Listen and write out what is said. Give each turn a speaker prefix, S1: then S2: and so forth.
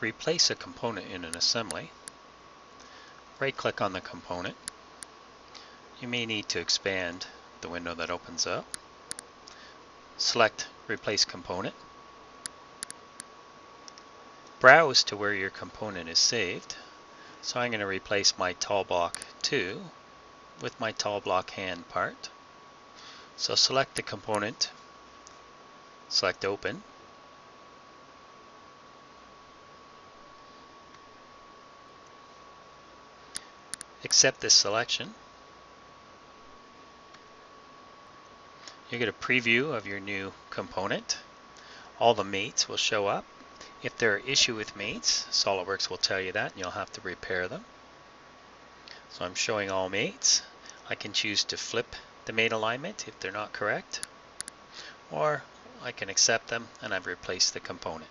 S1: replace a component in an assembly, right click on the component. You may need to expand the window that opens up. Select Replace Component. Browse to where your component is saved. So I'm going to replace my tall block 2 with my tall block hand part. So select the component, select Open, accept this selection. You get a preview of your new component. All the mates will show up. If there are issue with mates, SOLIDWORKS will tell you that and you'll have to repair them. So I'm showing all mates. I can choose to flip the mate alignment if they're not correct, or I can accept them and I've replaced the component.